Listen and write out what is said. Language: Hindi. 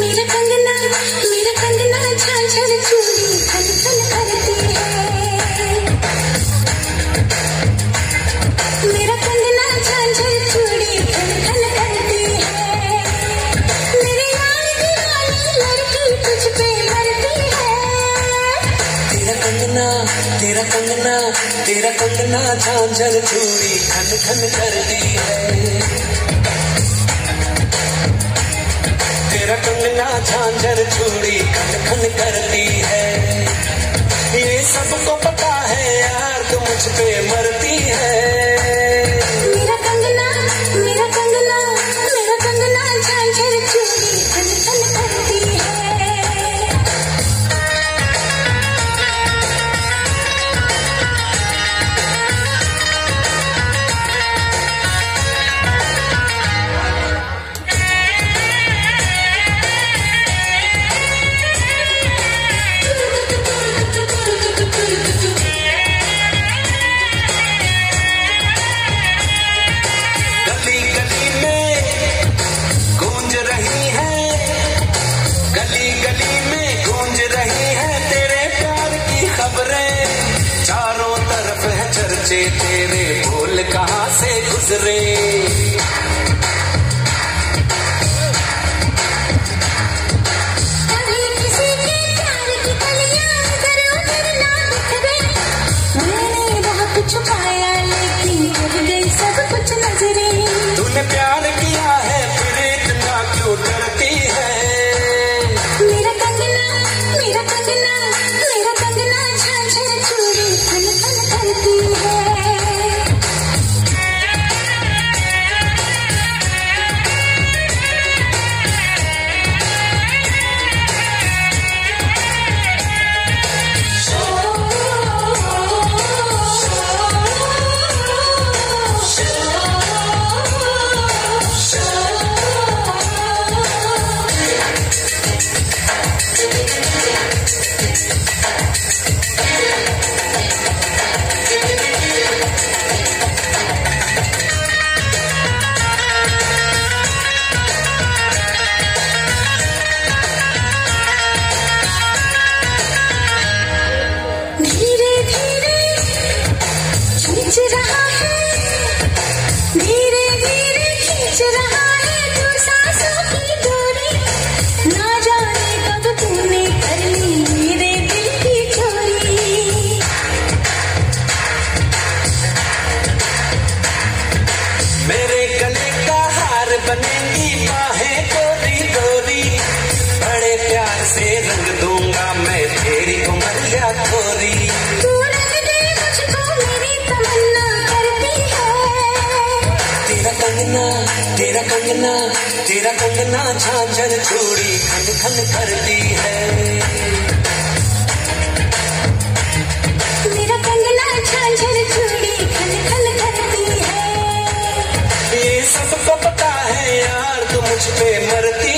मेरा कंगना मेरा कंगना झांझर चूड़ी खन खन करती कंगना, तेरा कंगना तेरा कंगना झांझर चूड़ी खन खन कर दी है। तेरा कंगना झांझर चूड़ी खन खन कर दी है। ये सबको पता है, यार, तू मुझ पे मरती है। गली में गूंज रही है तेरे प्यार की खबरें। चारों तरफ़ है चर्चे तेरे बोल कहाँ से गुजरे? खींच रहा है। धीरे धीरे खींच रहा तेरा कंगना झांझर चूड़ी खन खन करती है। मेरा कंगना झांझर चूड़ी खन खन करती है। ये सबको पता है यार तू मुझ पे मरती